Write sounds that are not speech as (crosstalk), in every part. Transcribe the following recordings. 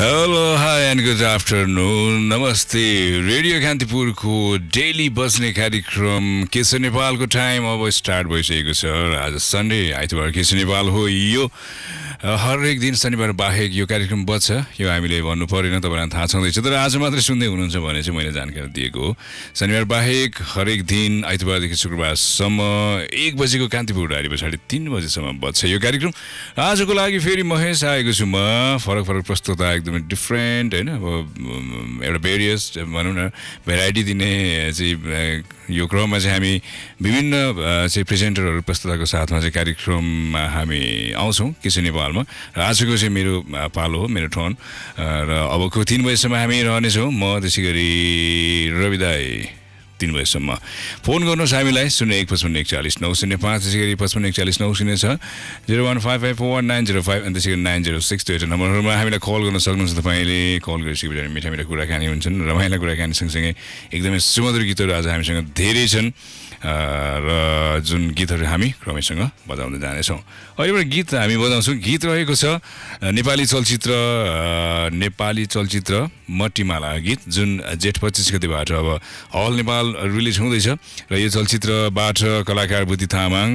Hello hi and good afternoon नमस्ते radio कान्तिपुरको daily बस्ने कार्यक्रम केसो नेपालको टाइम अब स्टार्ट भइसकेको छ आज सन्डे आइतबार केसो नेपाल हो यो हरेक दिन शनिबार बाहेक यो कार्यक्रम बज्छ। यो हामीले भन्नु परेन तपाईँलाई थाहा छँदैछ। तर आज मात्रै सुन्दै हुनुहुन्छ भने चाहिँ मैले जानकारी दिएको हो। शनिबार बाहेक हरेक दिन आइतबारदेखि शुक्रबारसम्म एक बजेको कान्तिपुर डायरी पछाडि तिन बजीसम्म बज्छ यो कार्यक्रम। आजको लागि फेरि महेश आएको छु म। फरक फरक प्रस्तुता एकदमै डिफ्रेन्ट होइन? अब एउटा भेरियस भनौँ न भेराइटी दिने चाहिँ यो क्रममा चाहिँ हामी विभिन्न चाहिँ प्रेजेन्टरहरू प्रस्तुताको साथमा चाहिँ कार्यक्रममा हामी आउँछौँ किसी नेपालमा। र आजको चाहिँ मेरो पालो हो मेरो अ, र अबको तिन बजीसम्म हामी रहनेछौँ। म त्यसै गरी रवि दाई। तिन बजीसम्म। फोन गर्नुहोस् हामीलाई शून्य एक पचपन्न एकचालिस नौ शून्य पाँच त्यसै गरी पचपन्न एकचालिस नौ शून्य छ। Zero one five five four one nine zero five अनि त्यसै गरी नाइन जिरो सिक्स दुईवटा नम्बरहरूमा हामीलाई कल गर्न सक्नुहुन्छ तपाईँले। कल गरिसकेपछि हामी मिठा मिठा कुराकानी हुन्छन् रमाइला कुराकानी सँगसँगै एकदमै सुमधुर गीतहरू आज हामीसँग धेरै छन्। र जुन गीतहरू हामी क्रमैसँग बजाउँदै जानेछौँ। अहिले एउटा गीत हामी बजाउँछौँ। गीत रहेको छ नेपाली चलचित्र नेपाली चलचित्र मट्टीमाला गीत जुन जेठ पच्चिस गतिबाट अब अल नेपाल रिलिज हुँदैछ। र यो चलचित्रबाट कलाकार बुद्धि तामाङ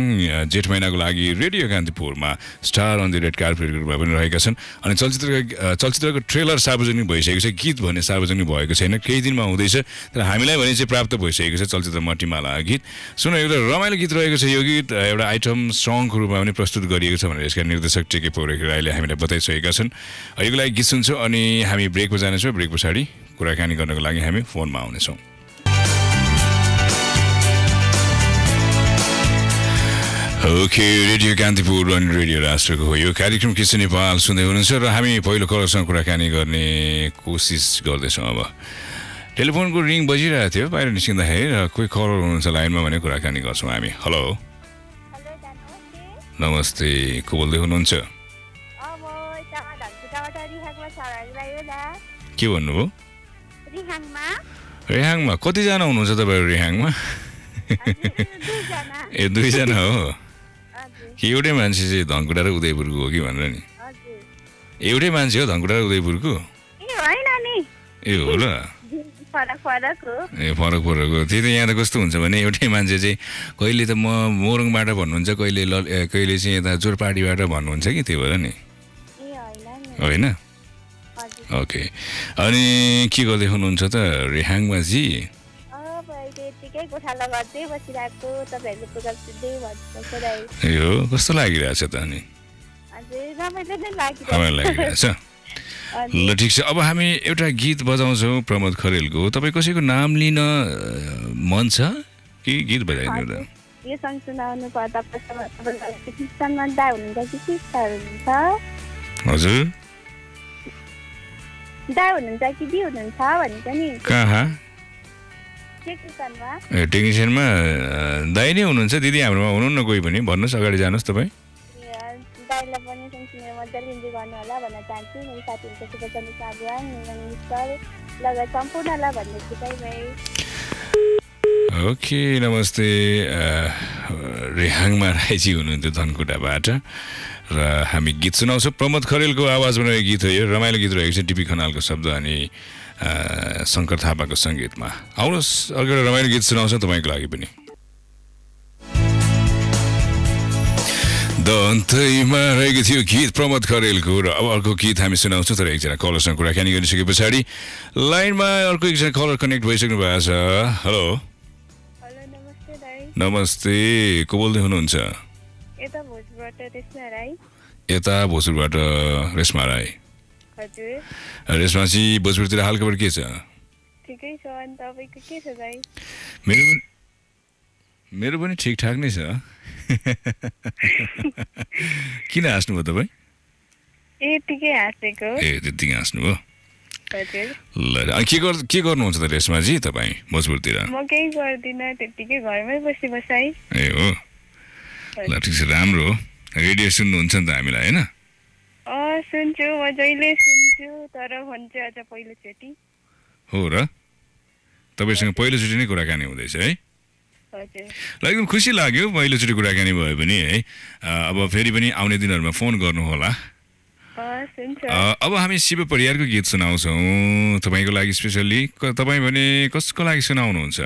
जेठ महिनाको लागि रेडियो कान्तिपुरमा स्टार अन द रेड कार्पेटको रूपमा पनि रहेका छन्। अनि चलचित्रको अ, चलचित्रको ट्रेलर सार्वजनिक भइसकेको छ। गीत भने सार्वजनिक भएको छैन। केही दिनमा हुँदैछ। तर हामीलाई भने चाहिँ प्राप्त भइसकेको छ चलचित्र मट्टीमाला गीत। सुन एउटा रमाइलो गीत रहेको छ यो गीत एउटा आइटम सङको रूपमा पनि प्रस्तुत गरिएको छ भनेर यसका निर्देशक टेके पौडेल राईले हामीलाई बताइसकेका छन्। अहिलेको लागि गीत सुन्छौँ अनि हामी ब्रेकमा जानेछौँ। ब्रेक पछाडि कुराकानी गर्नको लागि हामी फोनमा आउनेछौँ। ओके रेडियो कान्तिपुर अनि रेडियो राष्ट्रको हो यो कार्यक्रम किसी नेपाल सुन्दै हुनुहुन्छ र हामी पहिलो कलरसँग कुराकानी गर्ने कोसिस गर्दैछौँ अब। टेलिफोनको रिङ बजिरहेको थियो बाहिर निस्किँदाखेरि र कोही कलर हुनुहुन्छ लाइनमा भने कुराकानी गर्छौँ हामी। हेलो नमस्ते को बोल्दै हुनुहुन्छ के भन्नुभयो? रिहाङमा। कतिजना हुनुहुन्छ तपाईँहरू रेहाङमा? (laughs) ए दुईजना हो? कि एउटै मान्छे चाहिँ धनकुटा र उदयपुरको हो कि भनेर नि? एउटै मान्छे हो धनकुटा र उदयपुरको? ए होइन नि। ए हो र फरक फरक हो। ए फरक फरक हो। त्यही त यहाँ त कस्तो हुन्छ भने एउटै मान्छे चाहिँ कहिले त म मोरङबाट भन्नुहुन्छ कहिले ल कहिले चाहिँ यता जोरपाटीबाट भन्नुहुन्छ कि त्यही भएर नि। होइन ओके। अनि के गर्दै हुनुहुन्छ त रेहाङमा जी अब अहिले यत्तिकै गोठा लगाउँदै बसिरहेको तपाईँहरूको प्रोग्राम सुन्दै भन्नु दाइ ए हो कस्तो लागिरहेछ त अनि? लागिरहेछ। (laughs) ल ठिक छ। अब हामी एउटा गीत बजाउँछौँ प्रमोद खरेलको। तपाईँ कसैको नाम लिन मन छ? कि गीत बजाइदिनु त यो सङ्ग सुनाउनु पर्दा तपाईँको किसानमा दा हुनुहुन्छ कि सिस्टर हुनुहुन्छ? हजुर। दा हुनुहुन्छ कि दि हुनुहुन्छ भनेको नि कहाँ? टेक्निसियनमा। दाइ नै हुनुहुन्छ। दिदी हाम्रोमा हुनुहुन्न कोही पनि। भन्नुहोस् अगाडि जानुहोस् तपाईँ। दाइलाई पनि सँगसँगै मजाले इन्जोय गर्नु होला भन्न चाहन्छु। मेरो साथीहरूको शुभचन्द्र सागवान निरङ मिस्टर लगायत सम्पूर्णलाई भन्दैछु बाई बाई ओके नमस्ते रेहाङमा राईजी हुनुहुन्थ्यो धनकुटाबाट। र हामी गीत सुनाउँछौँ। प्रमोद खरेलको आवाजमा रहेको गीत हो यो। रमाइलो गीत रहेको छ टिपी खनालको शब्द अनि शङ्कर थापाको सङ्गीतमा। आउनुहोस् अर्को एउटा रमाइलो गीत सुनाउँछौँ तपाईँको लागि पनि। दन्तैमा रहेको थियो गीत प्रमोद खरेलको र अब अर्को गीत हामी सुनाउँछौँ तर एकजना कलरसँग कुराकानी गरिसके पछाडि लाइनमा अर्को एकजना कलर कनेक्ट भइसक्नु भएको छ। हेलो नमस्ते को बोल्दै हुनुहुन्छ? यता भोसुरबाट रेशमा राई। रेशमाजी भोजपुरतिर हालखबर के छ? मेरो पनि ठिकठाक नै छ। (laughs) किन हाँस्नुभयो तपाईँ? ए ठिकै हाँसेको। ए त्यति हाँस्नुभयो ल के गर् के गर्नुहुन्छ त रेशमाजी तपाईँ भोजपुरतिर म केही गर्दिनँ त्यत्तिकै घरमै बसी बसाइ। ए हो। ल ठिक छ राम्रो हो। रेडियो सुन्नुहुन्छ नि त हामीलाई होइन? सुन्छु म जहिले सुन्छु तर भन्छु अझ पहिलोचोटि। हो र? तपाईँसँग पहिलोचोटि नै कुराकानी हुँदैछ है? ल एकदम खुसी लाग्यो पहिलोचोटि कुराकानी भयो भने है। अब फेरि पनि आउने दिनहरूमा फोन गर्नु होला अँ हस् हुन्छ। अ, अब हामी शिव परियारको गीत सुनाउँछौँ। तपाईँको लागि स्पेसल्ली तपाईँ भने कसको लागि सुनाउनुहुन्छ?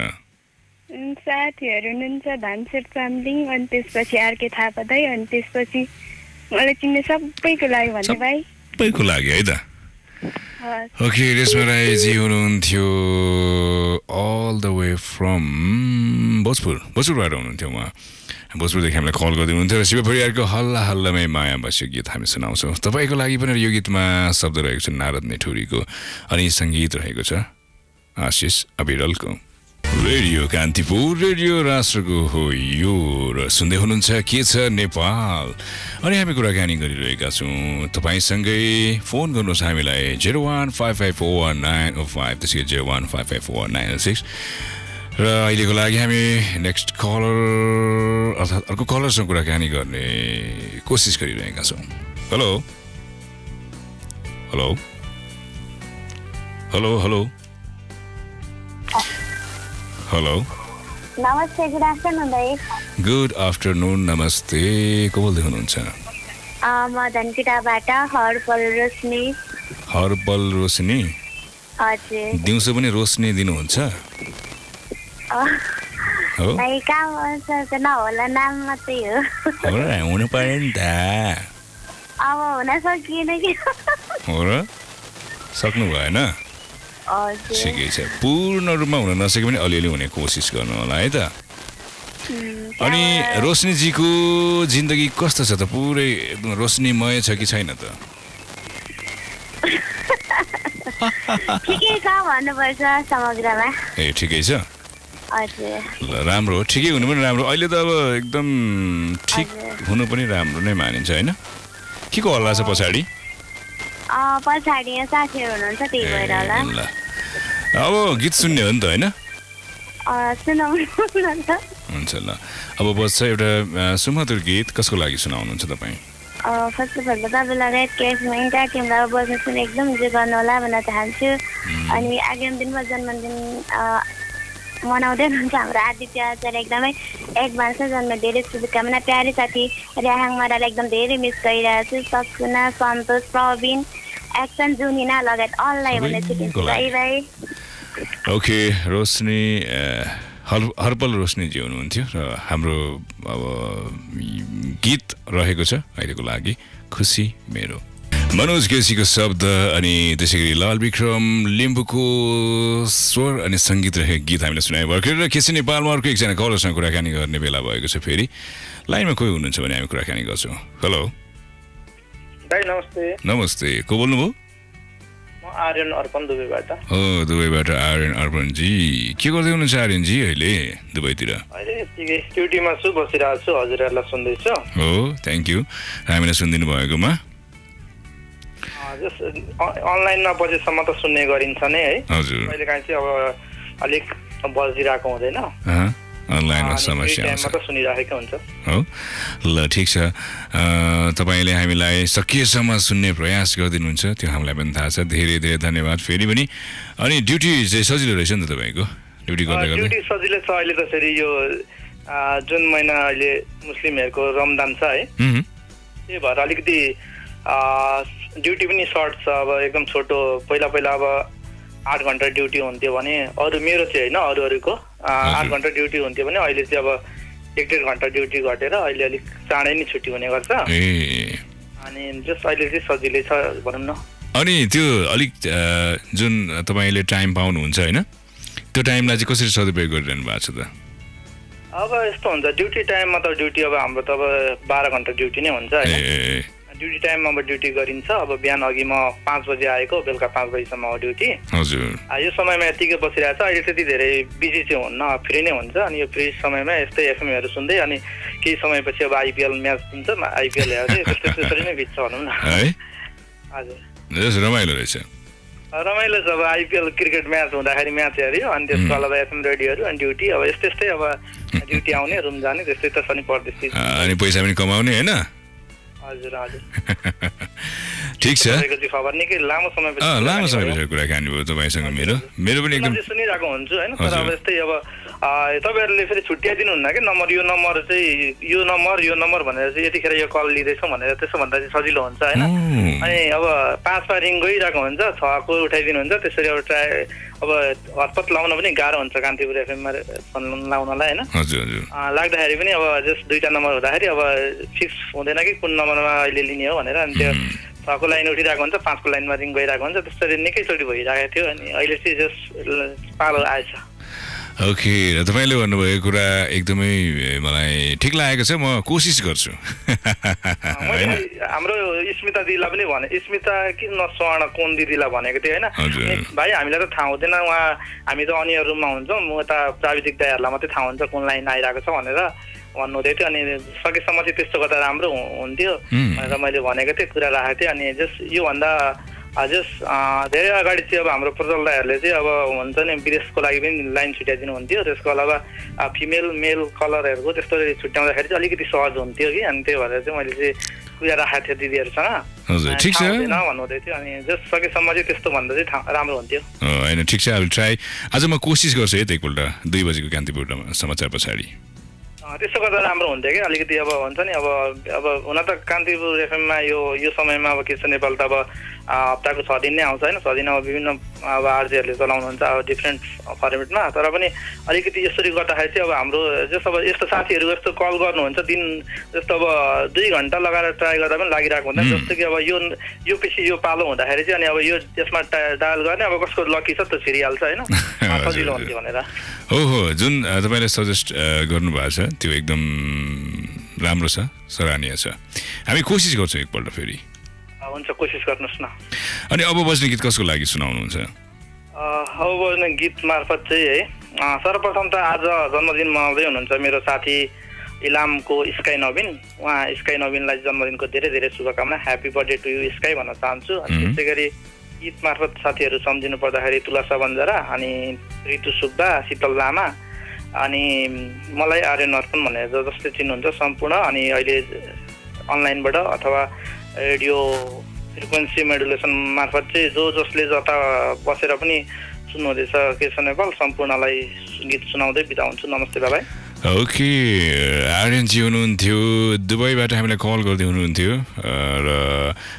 साथीहरू हुनुहुन्छ धनसेट चामलिङ अनि त्यसपछि आर्के थापा दाई अनि त्यसपछि मलाई चिन्ने सबैको लागि भन्नु भाइ। सबैको लागि है त। ओके रेशमा राईजी हुनुहुन्थ्यो all the way from Bhojpur. भोजपुरबाट हुनुहुन्थ्यो उहाँ। भोजपुरदेखि हामीलाई कल गर्दै हुनुहुन्थ्यो र शिव परिवारको हल्ला हल्लामै माया बस्यो गीत हामी सुनाउँछौँ। तपाईँको लागि पनि यो गीतमा शब्द रहेको छ नारद नेठुरीको अनि सङ्गीत रहेको छ आशिष अविरलको। रेडियो कान्तिपुर रेडियो राष्ट्रको हो यो र सुन्दै हुनुहुन्छ के छ नेपाल? अनि हामी कुराकानी गरिरहेका छौँ। तपाईँसँगै फोन गर्नुहोस् हामीलाई zero one five five four one nine O five त्यसै zero one five five four one nine six र अहिलेको लागि हामी नेक्स्ट कलर अर्थात् अर्को कलरसँग कुराकानी गर्ने कोसिस गरिरहेका छौँ। Hello hello hello hello hello नमस्ते गुड आफ्टरनुन दाई गुड आफ्टरनुन नमस्ते। को बोल्दै हुनुहुन्छ म धनकुटाबाट हरपल रोशनी। हर्बल रोशनी? हजुर। दिउँसो पनि रोशनी दिनुहुन्छ? हुनु पर्यो नि त। अब हुन सकिएन कि? हो र सक्नु भएन। ठिकै छ। पूर्ण रूपमा हुन नसके पनि अलिअलि हुने कोसिस गर्नु होला है त। अनि रोशनीजीको जिन्दगी कस्तो छ त? पुरै एकदम रोशनीमय छ कि छैन त? ए ठिकै छ। ल राम्रो हो। ठिकै हुनु पनि राम्रो। अहिले त अब एकदम ठिक। हुनु पनि राम्रो नै मानिन्छ होइन? के को हल्ला छ पछाडि? पछाडि यहाँ साथीहरू हुनुहुन्छ त्यही भएर होला। अब गीत सुन्ने हो नि त होइन? हुन्छ ल। अब बस्छ एउटा सुमधुर गीत। कसको लागि सुनाउनुहुन्छ तपाईँ? फर्स्ट अफ अल त तपाईँलाई रेड केसमा इन्टा टिमलाई बस्नु सुने एकदम जे गर्नु होला भन्न चाहन्छु। अनि आगामी दिनमा जन्मदिन मनाउँदै हुनुहुन्छ हाम्रो आदित्य आचार्य। एकदमै एडभान्समा जन्म। धेरै शुभकामना। प्यारे साथी रेहाङ मरालाई एकदम धेरै मिस गरिरहेको छु। सकुना सन्तोष प्रवीण। एक्सन जुनिना लगायत छु लागि। बाई बाई ओके रोशनी हर हर्पल रोशनीजी हुनुहुन्थ्यो र हाम्रो अब गीत रहेको छ अहिलेको लागि। खुसी मेरो। मनोज केसीको शब्द अनि त्यसै गरी लाल विक्रम लिम्बूको स्वर अनि सङ्गीत रहेको गीत हामीले सुनाए भर्खर र केसी नेपालमा अर्को एकजना कलरसँग कुराकानी गर्ने बेला भएको छ फेरि। लाइनमा कोही हुनुहुन्छ भने हामी कुराकानी गर्छौँ। हेलो। नमस्ते। नमस्ते। को बोल्नुभयो? आर्यन अर्पण दुबईबाट। हो दुबईबाट आर्यन अर्पणजी के गर्दै हुनुहुन्छ आर्यनजी अहिले दुबईतिर? अहिले ड्युटीमा छु बसिरहेको छु। हजुरहरूलाई सुन्दैछु। हो थ्याङ्क यू हामीलाई सुनिदिनु भएकोमा? अँ, जस अ- अनलाइनमा बजेसम्म त सुन्ने गरिन्छ नै है। हजुर। कहिले काहीँ चाहिँ अब अलिक बजिरहेको हुँदैन। अनलाइनमा अनि समस्या हुन्छ। हो? ल ठिक छ। तपाईँले हामीलाई सकिएसम्म सुन्ने प्रयास गरिदिनुहुन्छ त्यो हामीलाई पनि थाहा छ। धेरै धेरै धन्यवाद। फेरि पनि अनि ड्युटी चाहिँ सजिलो रहेछ नि त तपाईँको? ड्युटी गर्दा गर्दा? ड्युटी सजिलै छ। अहिले त फेरि यो जुन महिना अहिले मुस्लिमहरूको रमदान छ है? त्यही भएर अलिकति ड्युटी पनि सर्ट छ। अब एकदम छोटो पहिला पहिला अब आठ घन्टा ड्युटी हुन्थ्यो भने अरू मेरो चाहिँ होइन अरू अरूको आठ। घन्टा ड्युटी हुन्थ्यो भने अहिले चाहिँ अब एक डेढ घन्टा ड्युटी घटेर अहिले अलिक चाँडै नै छुट्टी हुने गर्छ। अनि जस्ट अहिले चाहिँ सजिलै छ भनौँ न। अनि त्यो अलिक जुन तपाईँले टाइम पाउनुहुन्छ होइन त्यो टाइमलाई चाहिँ कसरी सदुपयोग गरिरहनु भएको छ त? अब यस्तो हुन्छ ड्युटी टाइममा त ड्युटी अब हाम्रो त अब बाह्र घन्टा ड्युटी नै हुन्छ ड्युटी टाइममा अब ड्युटी गरिन्छ। अब बिहान अघि म पाँच बजी आएको बेलुका पाँच बजीसम्म हो ड्युटी। हजुर। यो समयमा यतिकै बसिरहेको छ अहिले त्यति धेरै बिजी चाहिँ हुन्न फ्री नै हुन्छ। अनि यो फ्री समयमा यस्तै एफएमहरू सुन्दै अनि केही समयपछि अब आइपिएल म्याच हुन्छ। आइपिएल हेर्दै त्यस्तै त्यसरी नै बित्छ भनौँ न। है? हजुर। रमाइलो रहेछ। रमाइलो छ। अब आइपिएल क्रिकेट म्याच हुँदाखेरि म्याच हेऱ्यो। अनि त्यसको अलावा एफएम रेडियोहरू अनि ड्युटी। अब यस्तै यस्तै अब (laughs) ड्युटी आउने रुम जाने त्यस्तै त छ नि परदेशी अँ, अनि पैसा पनि कमाउने होइन? हजुर हजुर। (laughs) ठिक छ। लामो समय समयपछि कुराकानी भयो तपाईँसँग मेरो। मेरो पनि एकदम सुनिरहेको हुन्छु होइन? तर। अब यस्तै अब तपाईँहरूले फेरि छुट्याइदिनुहुन्न कि नम्बर यो नम्बर चाहिँ यो नम्बर यो नम्बर भनेर चाहिँ यतिखेर यो कल लिँदैछौँ भनेर त्यसो भन्दा चाहिँ सजिलो हुन्छ होइन? अनि अब पाँचमा रिङ गइरहेको हुन्छ छको उठाइदिनुहुन्छ त्यसरी अब ट्राई अब हतपत लाउन पनि गाह्रो हुन्छ कान्तिपुर एफएममा फोन लाउनलाई होइन? लाग्दाखेरि पनि अब जस्ट दुईवटा नम्बर हुँदाखेरि अब फिक्स हुँदैन कि कुन नम्बरमा अहिले लिने हो भनेर अनि त्यो छको लाइन उठिरहेको हुन्छ पाँचको लाइनमा रिङ गइरहेको हुन्छ त्यसरी निकैचोटि भइरहेको थियो अनि अहिले चाहिँ जस्ट पालो आएछ। ओके तपाईँले भन्नुभएको कुरा एकदमै मलाई ठिक लागेको छ म कोसिस गर्छु। होइन? हाम्रो स्मिता दिदीलाई पनि भने स्मिता कि न स्वर्ण कोन दिदीलाई भनेको थिएँ होइन? भाइ हामीलाई त थाहा हुँदैन उहाँ हामी त अन्य रुममा हुन्छौँ म यता प्राविधिक दाईहरूलाई मात्रै थाहा हुन्छ कुन लाइन आइरहेको छ भनेर भन्नुहुँदै थियो। अनि सकेसम्म चाहिँ त्यस्तो गर्दा राम्रो हुन्थ्यो भनेर मैले भनेको थिएँ कुरा राखेको थिएँ। अनि जस योभन्दा जस धेरै अगाडि चाहिँ अब हाम्रो प्रज्वल दाईहरूले चाहिँ अब हुन्छ नि विदेशको लागि पनि लाइन छुट्याइदिनु हुन्थ्यो त्यसको अलावा फिमेल मेल कलरहरूको त्यस्तो छुट्याउँदाखेरि चाहिँ अलिकति सहज हुन्थ्यो कि अनि त्यही भएर चाहिँ मैले चाहिँ कुरा राखेको थिएँ दिदीहरूसँग हजुर भन्नुहुँदै थियो अनि जस सकेसम्म चाहिँ त्यस्तो भन्दा चाहिँ राम्रो हुन्थ्यो होइन ठिक छ अब ट्राई आज म कोसिस गर्छु है त एकपल्ट दुई बजीको कान्तिपुर समाचार पछाडि त्यसो गर्दा राम्रो हुन्थ्यो कि अलिकति अब हुन्छ नि अब अब हुन त कान्तिपुर एफएममा यो यो समयमा अब के छ नेपाल त अब हप्ताको छ दिन नै आउँछ होइन। छ दिन अब विभिन्न अब आरजीहरूले चलाउनुहुन्छ अब डिफ्रेन्ट फर्मेटमा तर पनि अलिकति यसरी गर्दाखेरि चाहिँ अब हाम्रो जस्तो अब यस्तो साथीहरू जस्तो कल गर्नुहुन्छ दिन जस्तो अब दुई घन्टा लगाएर ट्राई गर्दा पनि लागिरहेको हुँदैन हुँ। जस्तो कि अब यो यो पछि यो पालो हुँदाखेरि चाहिँ अनि अब यो यसमा टा- डायल गर्ने अब कसको लकी छ त्यो छिरिहाल्छ होइन। (laughs) सजिलो हुन्थ्यो भनेर। हो हो। जुन तपाईँले सजेस्ट गर्नुभएको छ त्यो एकदम राम्रो छ सराहनीय छ। हामी कोसिस गर्छौँ एकपल्ट फेरि। हुन्छ कोसिस गर्नुहोस् न। अनि अब बज्ने गीत कसको लागि सुनाउनुहुन्छ? अब बज्ने गीत मार्फत चाहिँ है सर्वप्रथम त आज जन्मदिन मनाउँदै हुनुहुन्छ मेरो साथी इलामको स्काई नवीन। उहाँ स्काई नवीनलाई जन्मदिनको धेरै धेरै शुभकामना। Happy birthday to you Sky भन्न चाहन्छु। अनि. त्यसै गरी गीत मार्फत साथीहरू सम्झिनु पर्दाखेरि तुलसा बन्जारा अनि ऋतु सुब्बा शीतल लामा अनि मलाई आर्यन अर्पण भनेर जसले चिन्नुहुन्छ सम्पूर्ण अनि अहिले अनलाइनबाट अथवा रेडियो फ्रिक्वेन्सी मोडुलेसन मार्फत चाहिँ जो जसले जता बसेर पनि सुन्नुहुँदैछ के छ नेपाल सम्पूर्णलाई गीत सुनाउँदै बिदा हुन्छु। नमस्ते बाबाई। ओके आर्यनजी हुनुहुन्थ्यो। दुबईबाट हामीलाई कल गर्दै हुनुहुन्थ्यो। र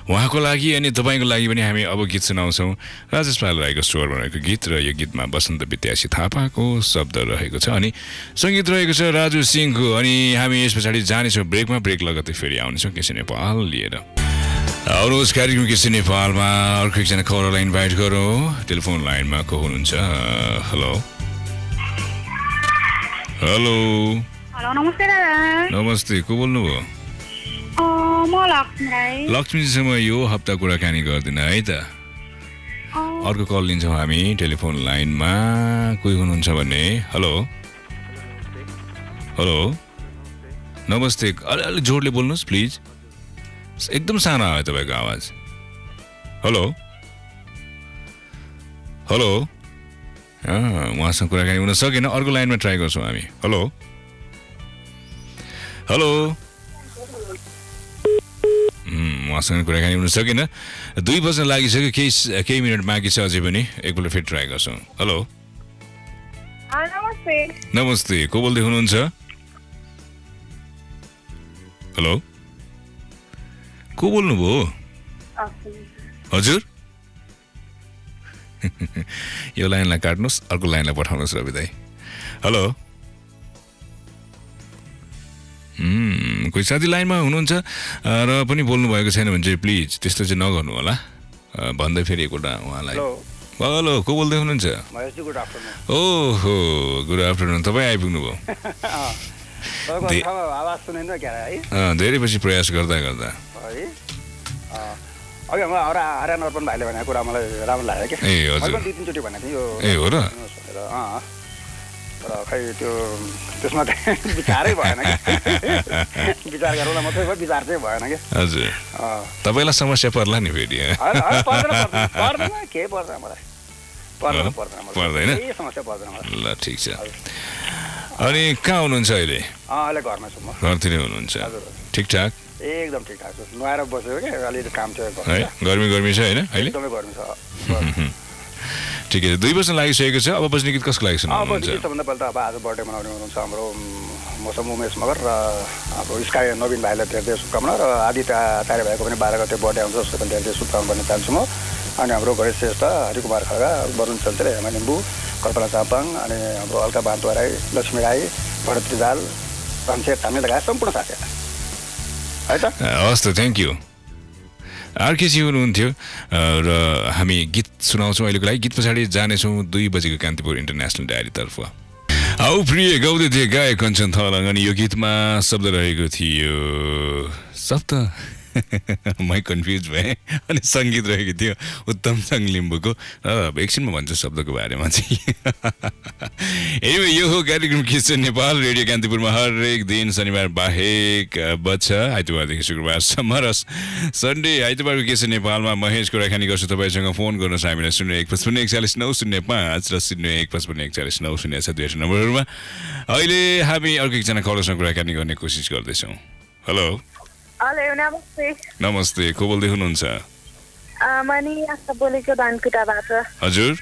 उहाँको लागि अनि तपाईँको लागि पनि हामी अब गीत सुनाउँछौँ। राजेश पाल राईको स्वर बनाएको गीत र यो गीतमा बसन्त विद्यासी थापाको शब्द रहेको छ अनि सङ्गीत रहेको छ राजु सिंहको अनि हामी यस पछाडि जानेछौँ ब्रेकमा। ब्रेक लगत्तै फेरि आउनेछौँ। केसी नेपाल लिएर। आउनुहोस् कार्यक्रम केसी नेपालमा अर्को एकजना कलरलाई इन्भाइट गरौँ। टेलिफोन लाइनमा को हुनुहुन्छ? हेलो हेलो हेलो नमस्ते दादा। नमस्ते को बोल्नुभयो? लक्ष्मीजीसँग यो हप्ता कुराकानी गर्दिनँ है त। अर्को कल लिन्छौँ हामी टेलिफोन लाइनमा। कोही हुनुहुन्छ भने? हेलो हेलो नमस्ते अलि अलिक जोडले बोल्नुहोस् प्लिज एकदम सानो आयो तपाईँको आवाज। हेलो? हेलो? उहाँसँग कुराकानी हुन सकेन। अर्को लाइनमा ट्राई गर्छौँ हामी। हेलो? हेलो? उहाँसँग कुराकानी हुन सकेन। दुई बज्न लागिसक्यो। केही केही मिनट बाँकी छ अझै पनि। एकपल्ट फेरि ट्राई गर्छौँ। हेलो? नमस्ते। को बोल्दै हुनुहुन्छ? हेलो? को बोल्नुभयो हजुर? (laughs) यो लाइनलाई काट्नुहोस् अर्को लाइनलाई पठाउनुहोस् रवि दाई। हेलो? कोही साथी लाइनमा हुनुहुन्छ? र पनि बोल्नु भएको छैन भने चाहिँ प्लिज त्यस्तो चाहिँ नगर्नु होला। भन्दै फेरि एकपल्ट उहाँलाई। हेलो। को बोल्दै हुनुहुन्छ? ओहो गुड आफ्टरनुन। तपाईँ आइपुग्नु (laughs) धेरै पछि प्रयास गर्दा गर्दा। अघि अर्पण भाइले भनेको कुरा मलाई राम्रो लाग्यो क्या। दुई तिनचोटि भनेको थिएँ यो ए, हो र? सुनेर अँ। तर खै त्यो त्यसमा चाहिँ (laughs) विचारै भएन कि (laughs) विचार गरौँला मात्रै भयो विचार चाहिँ भएन हजुर। तपाईँलाई समस्या पर्ला नि फेरि पर्दैन मलाई। समस्या ल ठिक छ। अनि कहाँ हुनुहुन्छ अहिले? अहिले घरमा छु म। घरतिरै हुनुहुन्छ। ठिकठाक? एकदम ठिकठाक छ। नुहाएर बसेको क्या अलिअलि काम थियो है। गर्मी गर्मी छ होइन अहिले? एकदमै गर्मी छ। ठिकै छ। दुई वर्ष लागिसकेको छ। अब बज्ने गीत कसको लागि सुनाउनुहुन्छ सबभन्दा पहिला त अब आज बर्थडे मनाउने हुनुहुन्छ हाम्रो म छौँ उमेश मगर र अब स्काई नवीन भाइलाई धेरै धेरै शुभकामना र आदित्य आचार्य भाइको पनि बाह्र गते बर्थडे आउँछ उसको पनि धेरै धेरै शुभकामना भन्न चाहन्छु म। अनि हाम्रो गणेश श्रेष्ठ हरिकुमार खड्गा वरुण चन्त्र हेमा लिम्बू कल्पना चापाङ अनि हाम्रो अल्का बान्तुवा राई लक्ष्मी राई भरत रिजाल रन्सेट हामी लगायत सम्पूर्ण साथीहरू है त हस् त थ्याङ्क यू आरकेजी हुनुहुन्थ्यो र हामी गीत सुनाउँछौँ अहिलेको लागि। गीत पछाडि जानेछौँ दुई बजेको कान्तिपुर इन्टरनेसनल डायरीतर्फ औ प्रिय गाउँदै थिए गायक कञ्चन थलङ अनि यो गीतमा शब्द रहेको थियो शब्द मै कन्फ्युज भएँ अनि सङ्गीत रहेको थियो उत्तम सङ्ग लिम्बूको अब एकछिनमा भन्छु शब्दको बारेमा चाहिँ एनिवे यो हो कार्यक्रम किचन नेपाल रेडियो कान्तिपुरमा हरेक दिन शनिबार बाहेक अ, बज्छ आइतबारदेखि शुक्रबारसम्म र सन्डे आइतबारको किचन नेपालमा महेश कुराकानी गर्छु तपाईँसँग फोन गर्नुहोस् हामीलाई शून्य एक पचपन्न एकचालिस नौ शून्य पाँच र शून्य एक पचपन्न एकचालिस नौ शून्य छ दुईवटा नम्बरहरूमा अहिले हामी अर्को एकजना कलरसँग कुराकानी गर्ने कोसिस गर्दैछौँ हेलो हेलो नमस्ते। नमस्ते को बोल्दै हुनुहुन्छ? म नि आशा बोलेको धनकुटाबाट। हजुर।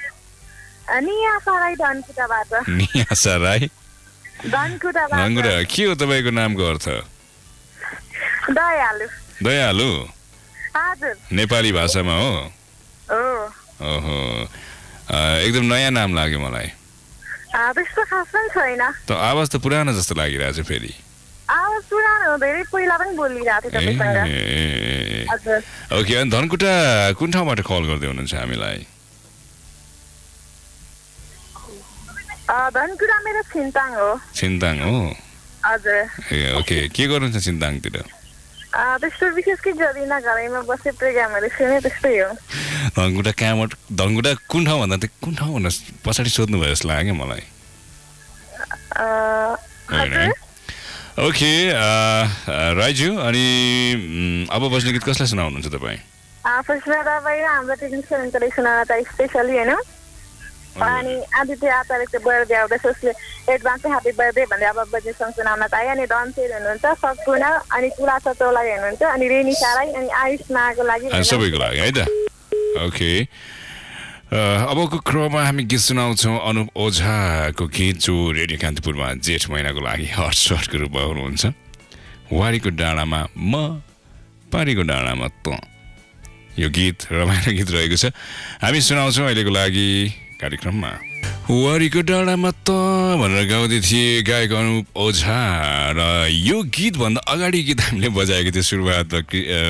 नि आशा राई धनकुटाबाट। नियासा राई? धनकुटाबाट। नङ्गुरा के हो तपाईँको नामको अर्थ? दयालु। दयालु? हजुर। नेपाली भाषामा हो? हो। ओहो। एकदम नयाँ नाम लाग्यो मलाई। त्यस्तो खास पनि छैन। त आवाज त पुरानो जस्तो लागिरहेछ फेरि। पुरानो धेरै पहिला पनि बोलिरहेको तपाईँसँग। ओके अनि धनकुटा कुन ठाउँबाट कल गर्दै हुनुहुन्छ हामीलाई? धनकुटा मेरो छिन्ताङ हो। छिन्ताङ हो? हजुर। ए ओके। के गर्नुहुन्छ छिन्ताङतिर? आ, त्यस्तो विशेष केही गर्दिनँ घरैमा बसे प्रोग्रामहरू सुने त्यस्तै हो। धनकुटा कहाँबाट धनकुटा कुन ठाउँ भन्दा त कुन ठाउँ भनेर पछाडि सोध्नुभयो जस्तो लाग्यो मलाई। ओके अ, अ, राइज्यू अनि अब बज्ने गीत कसलाई सुनाउनुहुन्छ तपाईँ? फर्स्टमा तपाईँ हाम्रो टेक्निसियन इन्टरनेसनल त स्पेसली होइन? अनि आदित्य आचार्यको बर्थडे आउँदैछ उसले एडभान्सै ह्याप्पी बर्थडे भन्दै अब सङ्ग सुनाउन पाएँ अनि धनसेर हुनुहुन्छ सकुना अनि कुला चौलाई हुनुहुन्छ अनि रेनी साराई अनि आयुष माको लागि सबैको लागि है त? ओके अबको क्रममा हामी गीत सुनाउँछौँ अनुप ओझाको गीत जो रेडियो कान्तिपुरमा जेठ महिनाको लागि हट सर्टको रूपमा हुनुहुन्छ। वारीको डाँडामा म पारीको डाँडामा त। यो गीत रमाइलो गीत रहेको छ। हामी सुनाउँछौँ अहिलेको लागि कार्यक्रममा। वारीको डाँडामा त भनेर गाउँदै थिए गायक अनुप ओझा र यो गीतभन्दा अगाडि गीत हामीले बजाएको थियो अ,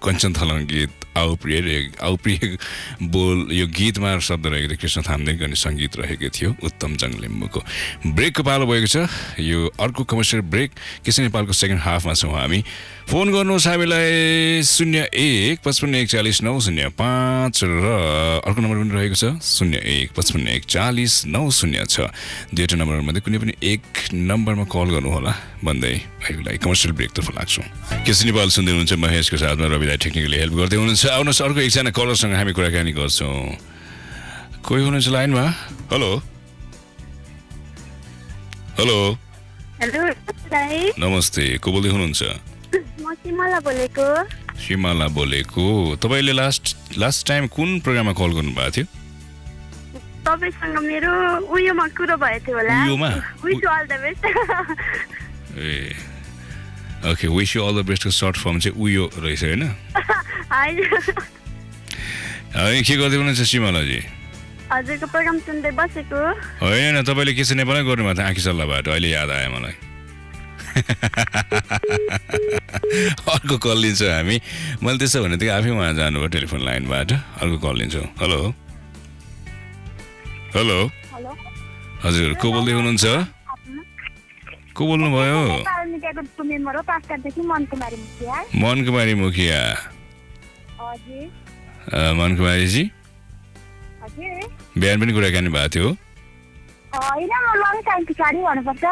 कञ्चन थलङ गीत। आउ प्रिय रे- आउ प्रिय बोल यो गीतमा शब्द रहेको थियो। कृष्ण थाम्देको अनि सङ्गीत रहेको थियो उत्तम जङ लिम्बूको। ब्रेकको पालो भएको छ। यो अर्को कमर्सियल ब्रेक किसी नेपालको सेकेन्ड हाफमा छौँ हामी। फोन गर्नुहोस् हामीलाई शून्य एक पचपन्न एकचालिस नौ शून्य पाँच र अर्को नम्बर पनि रहेको छ। शून्य एक पचपन्न एकचालिस नौ शून्य छ। दुईवटा नम्बरमध्ये कुनै पनि एक नम्बरमा कल गर्नुहोला। भन्दै लागि कमर्सियल ब्रेकतर्फ लाग्छौँ। केसी नेपाल सुन्दै हुनुहुन्छ महेशको साथमा रविलाई टेक्निकली हेल्प गर्दै हुनुहुन्छ। आउनुहोस् अर्को एकजना कलरसँग हामी कुराकानी गर्छौँ। कोही हुनुहुन्छ लाइनमा? हेलो। हेलो। नमस्ते को बोल्दै हुनुहुन्छ? सिमला बोलेको। तपाईँले लास्ट लास्ट टाइम कुन प्रोग्राममा कल गर्नुभएको थियो? तपाईँसँग मेरो उयोमा कुरो भएको थियो होला। ए। Okay wish you all the बेस्टको short form चाहिँ उयो रहेछ होइन? (laughs) है के गर्दै हुनुहुन्छ सिमालाजी हजुरको प्रोग्राम सुन्दै बसेको। होइन तपाईँले के छ नेपालै गर्नुभएको थियो आँखी सल्लाहबाट अहिले याद आयो मलाई। (laughs) अर्को कल लिन्छौँ हामी। मैले त्यसो भने त आफै उहाँ जानुभयो टेलिफोन लाइनबाट। अर्को कल लिन्छौँ। हेलो। हेलो। हजुर को बोल्दै हुनुहुन्छ? को बोल्नुभयो? ग्रुपको मेम्बर हो कार्डदेखि मन कुमारी मुखिया मनकुमारी मुखिया हजुर अ, मनकुमारीजी हजुर बिहान पनि कुराकानी भएको थियो होइन म लङ टाइम पछाडि भन्नुपर्छ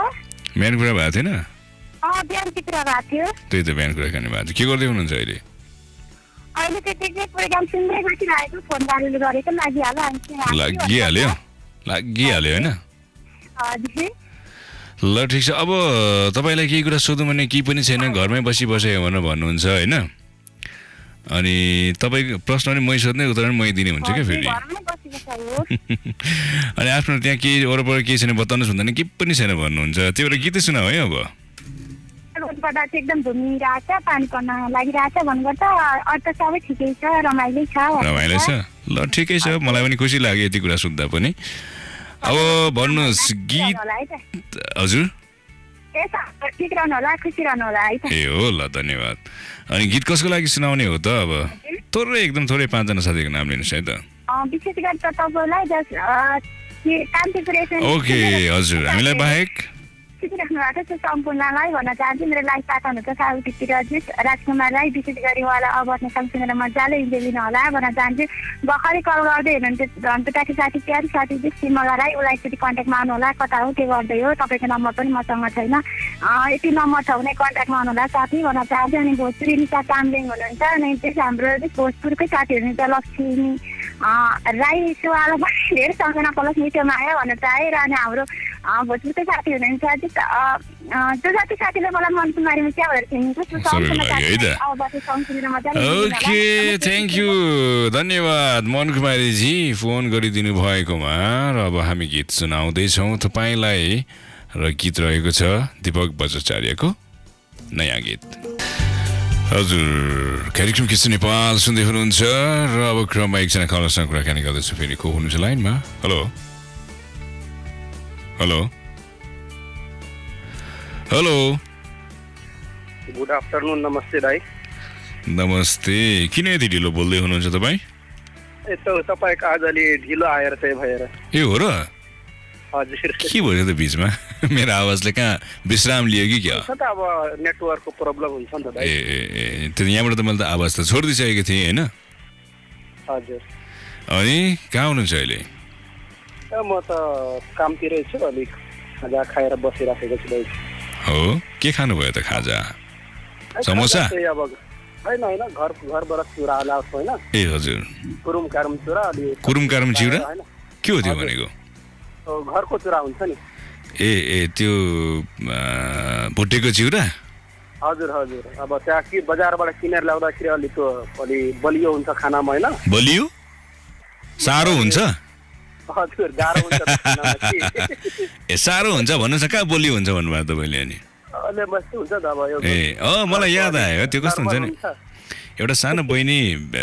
बिहान कुरा भएको थिएन अँ बिहानको कुरा भएको थियो त्यही त बिहान कुराकानी भएको थियो के गर्दै हुनुहुन्छ अहिले अहिले त्यो टेक्निक प्रोग्राम सुन्दै बसिरहेको फोन गाडीले गरेको लागिहाल्यो। लागिहाल्यो लागिहाल्यो होइन ल ठिक छ। अब तपाईँलाई केही कुरा सोधौँ भने केही पनि छैन घरमै बसी बसेको भनेर भन्नुहुन्छ होइन? अनि तपाईँको प्रश्न पनि मै सोध्ने उत्तर पनि मै दिने हुन्छ क्या फेरि? (laughs) अनि आफ्नो त्यहाँ केही वरपर केही छैन बताउनुहोस् भन्दा नि के पनि छैन भन्नुहुन्छ। त्यो भएर गीतै सुनाऊ है अब। रोडबाट चाहिँ एकदम घुमिरहेछ पानी पर्न लागिरहेछ भन्नुपर्छ अरू त सबै ठिकै छ रमाइलो छ रमाइलो छ। ल ठिकै छ। मलाई पनि खुसी लाग्यो यति कुरा सुन्दा पनि। अब भन्नुहोस् गीत हजुर? ए है ल धन्यवाद। अनि गीत कसको लागि सुनाउने हो त अब? थोरै एकदम थोरै पाँचजना साथीको नाम लिनुहोस् है त। ओके हजुर। हामीलाई बाहेक सिकिराख्नु भएको छ सम्पूर्णलाई भन्न चाहन्छु। मेरो लाइफ पार्टनर छ साउथीतिर रजित राजकुमार राई विशेष गरी उहाँलाई अवर्ने काम सुनेर मजाले इन्जोय लिनु होला भन्न चाहन्छु। भर्खरै कल गर्दै हुनुहुन्थ्यो धनकुटाकी साथी प्यारी साथी सिमला राई उसलाई एकचोटि कन्ट्याक्टमा आउनु होला। कता हो के गर्दै हो तपाईँको नम्बर पनि मसँग छैन। यति नम्बर छ भने कन्ट्याक्टमा आउनु होला साथी भन्न चाहन्छु। अनि भोजपुरी निशा चामलिङ हुनुहुन्छ अनि त्यस हाम्रो भोजपुरकै साथी हुनुहुन्छ लक्ष्मी। राई सुवाला पनि धेरै सम्झना पलस मिठो माया भन्न चाहे र अनि हाम्रो भोजपुरकै साथी हुनुहुन्छ त्यो जति साथीले मलाई मन कुमारीमा चिया भनेर होला। ओके थ्याङ्क यू धन्यवाद मन कुमारीजी फोन गरिदिनु भएकोमा र अब हामी गीत सुनाउँदैछौँ तपाईँलाई र गीत रहेको छ दिपक बजाचार्यको नयाँ गीत। हजुर कार्यक्रम किस नेपाल सुन्दै हुनुहुन्छ र अब क्रममा एकजना कलरसँग कुराकानी गर्दैछु फेरि को हुनुहुन्छ लाइनमा? Hello. Hello hello good afternoon नमस्ते दाई नमस्ते किन यति ढिलो बोल्दै हुनुहुन्छ तपाईँ तपाईँको आज अलि ढिलो आएर चाहिँ भएर ए हो र हजुर के भयो त बिचमा मेरो आवाजले कहाँ विश्राम लियो कि क्या त अब नेटवर्कको प्रब्लम हुन्छ नि त ए ए त्यो यहाँबाट त मैले त आवाज त छोडिदिइसकेको थिएँ होइन हजुर अनि कहाँ हुनुहुन्छ अहिले म त कामतिरै छु अलिक खाजा खाएर बसिराखेको छु हो? के खानुभयो त खाजा? समोसा? अब होइन होइन घर घरबाट चुरा ल्याएको होइन। ए हजुर। कुरुम कारुम चुरा अलि कुरुम कारुम चिउरा? के हो त्यो। भनेको? घरको चुरा हुन्छ नि। ए ए त्यो भुटेको चिउरा? हजुर हजुर। अब त्यहाँ कि बजारबाट किनेर ल्याउँदाखेरि अलि त्यो अलि बलियो हुन्छ खानामा होइन। बलियो? साह्रो हुन्छ? हजुर गाह्रो हुन्छ साह्रो हुन्छ भन्नुहोस् न कहाँ बलियो हुन्छ भन्नुभयो तपाईँले अनि? ए अँ मलाई याद आयो त्यो कस्तो हुन्छ नि? एउटा सानो बहिनी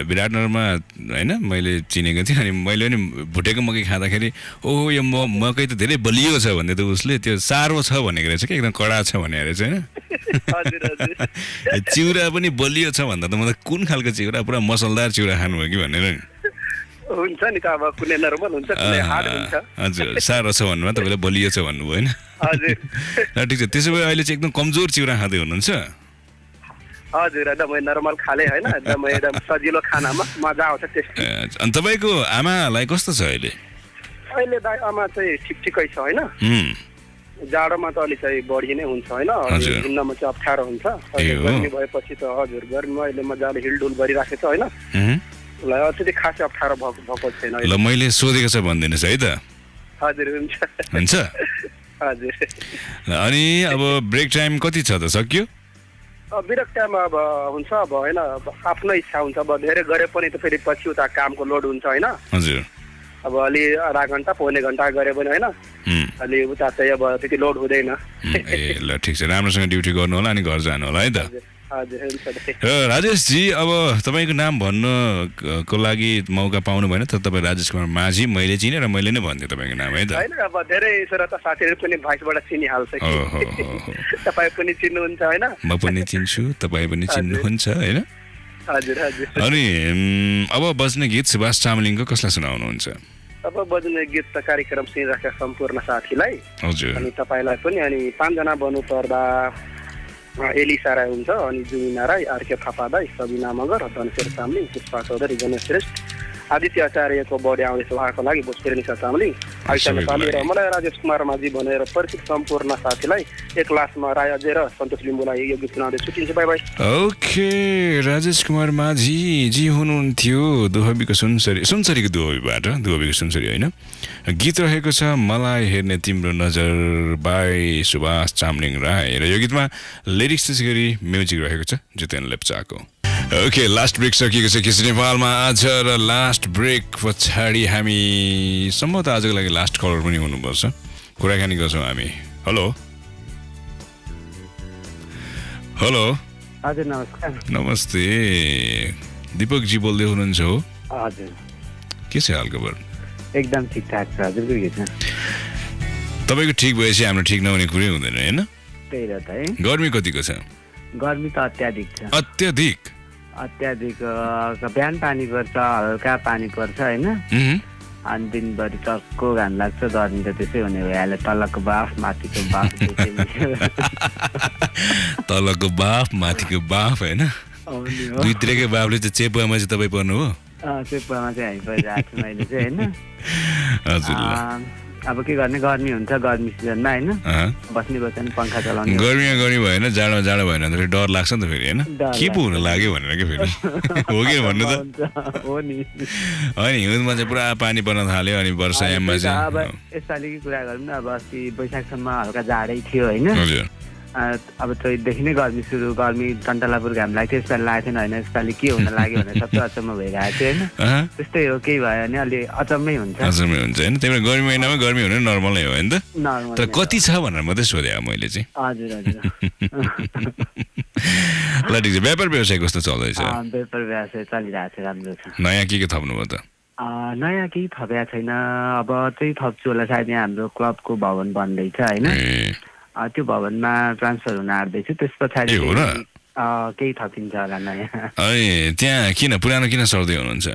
विराटनगरमा होइन मैले चिनेको थिएँ अनि मैले पनि भुटेको मकै खाँदाखेरि ओहो यो म मकै त धेरै बलियो छ भन्दै त उसले त्यो सारो छ भनेको रहेछ कि एकदम कडा छ भने रहेछ होइन? (laughs) चिउरा पनि बलियो छ भन्दा त म त कुन खालको चिउरा पुरा मसलदार चिउरा खानुभयो कि भनेर नि। हुन्छ नि त अब कुनै नर्मल हुन्छ कुनै हार्ड हुन्छ। हजुर सारो छ भन्नुभयो तपाईँले बलियो छ भन्नुभयो होइन? हजुर। (laughs) ठिक छ। त्यसो भए अहिले चाहिँ एकदम कमजोर चिउरा खाँदै हुनुहुन्छ? हजुर एकदम नर्मल खाले होइन? एकदम (laughs) एकदम सजिलो खानामा मजा आउँछ टेस्ट अनि तपाईँको आमालाई कस्तो छ अहिले? अहिले दाइ आमा चाहिँ ठिक ठिकै छ होइन? जाडोमा त अलिक चाहिँ बढी नै हुन्छ होइन? हिँड्नमा चाहिँ अप्ठ्यारो हुन्छ। गर्मी भएपछि त हजुर गर्मीमा अहिले मजाले हिलडुल गरिराखेको छ होइन? उसलाई अत्यधिक खासै अप्ठ्यारो भएको भएको छैन ल मैले सोधेको छ भनिदिनुहोस् है त। हजुर हुन्छ। हुन्छ? हजुर। ल, अनि अब ब्रेक टाइम कति छ त सक्यो? बिरक टाइम अब हुन्छ अब होइन आफ्नो इच्छा हुन्छ अब धेरै गरे पनि त फेरि पछि उता कामको लोड हुन्छ होइन? हजुर। अब अलि आधा घन्टा पौने घन्टा गऱ्यो भने होइन? अलि उता चाहिँ अब त्यति लोड हुँदैन। ए ल ठिक छ। राम्रोसँग ड्युटी गर्नु होला अनि घर जानु होला है त? हजुर हजुर हुन्छ। दाइ। र राजेशजी अब तपाईँको नाम भन्नको लागि मौका पाउनु भएन तर तपाईँ राजेश कुमार माझी मैले चिनेँ र मैले नै भनिदिएँ तपाईँको नाम है त? होइन अब धेरै श्रोता साथीहरू पनि भाइसबाट चिनिहाल्छ। तपाईँ पनि चिन्नुहुन्छ होइन? म पनि चिन्छु तपाईँ पनि चिन्नुहुन्छ होइन? हजुर हजुर। अनि अब बज्ने गीत सुभाष चामलिङको कसलाई सुनाउनुहुन्छ? अब बज्ने गीत त कार्यक्रम सुनिराखेका सम्पूर्ण साथीलाई हजुर। अनि तपाईँलाई पनि अनि पाँचजना बन्नु पर्दा एलिसा राई हुन्छ अनि जुमिना राई आर्के थापा दाई सबिना मगर धनशेर चामलिङ पुष्पा चौधरी गणेश श्रेष्ठ आदित्य आचार्यको बढी आउँदैछ उहाँको लागि भोजपुरी निशा चामलिङ आइसा सबैको नेपाली र लागि। मलाई राजेश कुमार माझी भनेर परिचित सम्पूर्ण साथीलाई एक लासमा राई अजय र सन्तोष लिम्बूलाई यो गीत सुनाउँदै छुट्टिन्छ। Bye bye. Okay Rajesh Kumar Majhi ji हुनुहुन्थ्यो दुहबीको सुनसरी सुनसरीको दुहबीबाट दुहबीको सुनसरी होइन। गीत रहेको छ मलाई हेर्ने तिम्रो नजर बाई सुभाष चामलिङ राई र यो गीतमा लिरिक्स त्यसै गरी म्युजिक रहेको छ जितेन लेप्चाको। ओके लास्ट ब्रेक सकिएको छ किस नेपालमा आज र लास्ट ब्रेक पछाडि हामी सम्भवतः आजको लागि लास्ट कलर पनि हुनुपर्छ कुराकानी गर्छौँ हामी हेलो हेलो हजुर नमस्कार नमस्ते दिपकजी बोल्दै हुनुहुन्छ हो हजुर के छ हालखबर एकदम ठिकठाक छ हजुरको के छ तपाईँको ठिक भएपछि हाम्रो ठिक नहुने कुरै हुँदैन होइन गर्मी कतिको छ गर्मी त अत्याधिक छ अत्याधिक अत्याधिक बिहान पानी पर्छ हल्का पानी पर्छ होइन। अनि दिनभरि टक्को घाम लाग्छ गर्मी त त्यसै हुने भइहाल्यो तलको बाफ माथिको बाफ (laughs) तलको बाफ माथिको बाफ होइन? दुईतिरकै बाफले चाहिँ चेपुवामा चाहिँ तपाईँ पर्नु हो? चेपुवामा चाहिँ हामी परिरहेको छु मैले चाहिँ होइन? (laughs) अब के गर्ने? गर्मी हुन्छ गर्मी सिजनमा होइन। बस्ने बस्ने पङ्खा चलाउने हो। गर्मीमा गर्मी भएन जाडो जाडो भएन भने त फेरि डर लाग्छ नि त फेरि होइन? के पो हुन। लाग्यो भनेर क्या फेरि? (laughs) हो कि भन्नु त? हो नि। होइन हिउँदमा चाहिँ पुरा पानी पर्न थाल्यो अनि वर्षायाममा त अब चाहिँ यसपालि कुरा गरौँ न अब अस्ति वैशाखसम्म हल्का जाडै थियो होइन? अब चैतदेखि नै गर्मी सुरु गर्मी टन्टलापुर घाम लाग्थ्यो यसपालि लागेको थिएन होइन यसपालि के हुन लाग्यो भनेर सबै अचम्म भइरहेको थियो होइन। त्यस्तै हो केही भयो भने अलि अचम्मै हुन्छ। अचम्मै हुन्छ होइन त्यही भएर गर्मी महिनामा गर्मी हुने नर्मलै हो होइन त। तर कति छ भनेर मात्रै सोधेँ मैले चाहिँ। हजुर हजुर। (laughs) ल ठिक छ। व्यापार व्यवसाय कस्तो चल्दैछ? व्यापार व्यवसाय चलिरहेको छ राम्रो छ। नयाँ के के थप्नुभयो त? नयाँ केही थपेको छैन। अब चाहिँ थप्छु होला सायद यहाँ हाम्रो क्लबको भवन बन्दैछ होइन। त्यो भवनमा ट्रान्सफर हुन आँट्दैछु। त्यस पछाडि केही थपिन्छ होला नयाँ। त्यहाँ किन पुरानो किन सर्दै हुनुहुन्छ?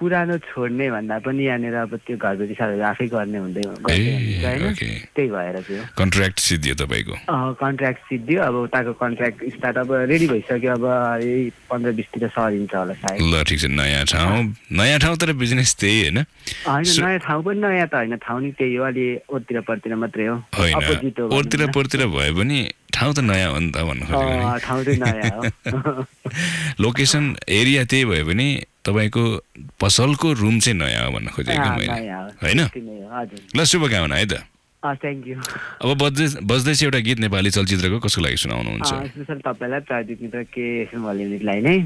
पुरानो छोड्ने भन्दा पनि यहाँनिर अब त्यो घरबेटी साथीहरू आफै गर्ने हुँदै त्यही भएर हो। कन्ट्र्याक्ट सिद्धियो तपाईँको? कन्ट्र्याक्ट सिद्धियो अब उताको कन्ट्र्याक्ट स्टार्ट अब रेडी भइसक्यो अब यही पन्ध्र बिसतिर सरिन्छ होला सायद। ल ठिक छ नयाँ ठाउँ। नयाँ ठाउँ तर बिजनेस त्यही होइन। होइन नयाँ ठाउँ पनि नयाँ त होइन ठाउँ नि त्यही हो अलि ओतिर परतिर मात्रै हो। न। पोरतिर भए पनि ठाउँ त नयाँ हो नि त भन्नु खोजेको लोकेसन एरिया त्यही भयो भने तपाईँको पसलको रुम चाहिँ नयाँ हो भन्न खोजेको मैले। होइन? ल शुभकामना है त। अब बज्दै बज्दैछ एउटा गीत नेपाली चलचित्रको कसको लागि सुनाउनुहुन्छ? स्पेसल तपाईँलाई प्राविधिक मित्र के एफएम भलिउनिटलाई नै?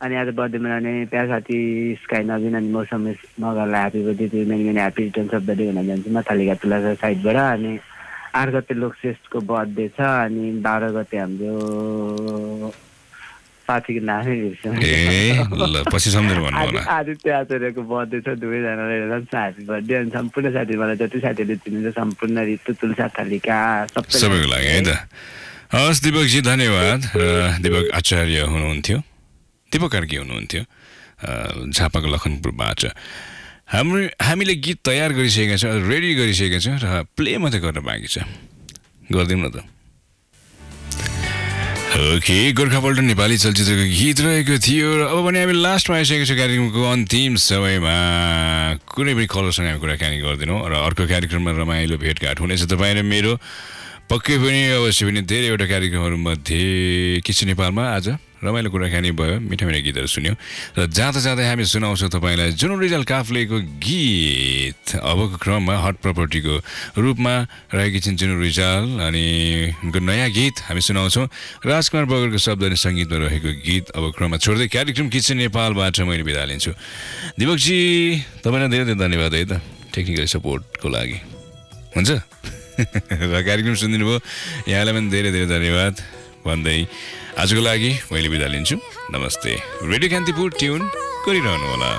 अनि आज बर्थडे मनाउने प्यार साथी स्काई नवीन अनि मौसम मगरलाई happy birthday many many happy returns of the day भन्न जान्छु। म थालिका तुला साइडबाट अनि आठ गते लोकश्रेष्ठको बर्थडे छ अनि बाह्र गते हाम्रो साथीको नामै पछि सम्झेर भन्नु आदित्य आचार्यको बर्थडे छ दुवैजनालाई ह्याप्पी बर्थडे अनि सम्पूर्ण साथी मलाई जति साथीहरूले चिनिन्छ सम्पूर्ण ऋतु तुलसा थालिका सबै सबैको लागि है त। हवस् दिपकजी धन्यवाद। दिपक आचार्य हुनुहुन्थ्यो। दिपक कार्की हुनुहुन्थ्यो? झापाको लखनपुरबाट। हाम्रो हामीले गीत तयार गरिसकेका छौँ रेडी गरिसकेका छौँ र प्ले मात्रै गर्न बाँकी छ। गरिदिउँ न त। ओके गोर्खापल्ट नेपाली चलचित्रको गीत रहेको थियो र अब भने हामी लास्टमा आइसकेको छ कार्यक्रमको अन्तिम समयमा। कुनै पनि कलरसँग हामी कुराकानी गर्दैनौँ र अर्को कार्यक्रममा रमाइलो भेटघाट हुनेछ तपाईँ र मेरो। पक्कै पनि अवश्य पनि धेरैवटा कार्यक्रमहरूमध्ये किसी नेपालमा आज। रमाइलो कुराकानी भयो मिठा मिठा गीतहरू सुन्यौँ। र जाँदा जाँदै हामी सुनाउँछौँ तपाईँलाई जुन रिजल काफ्लेको गीत। अबको क्रममा हट प्रपर्टीको रूपमा रहेकी छिन् जुन रिजाल अनि उनको नयाँ गीत हामी सुनाउँछौँ। राजकुमार बगरको शब्द अनि सङ्गीतमा रहेको गीत अब क्रममा छोड्दै कार्यक्रम किचन नेपालबाट मैले बिदा लिन्छु। दिपकजी तपाईँलाई धेरै धेरै धन्यवाद है त टेक्निकल सपोर्टको लागि। हुन्छ? (laughs) र कार्यक्रम सुनिदिनु भयो यहाँलाई पनि धेरै धेरै धन्यवाद। भन्दै आजको लागि मैले बिदा लिन्छु। नमस्ते। रेडियो कान्तिपुर ट्युन गरिरहनु होला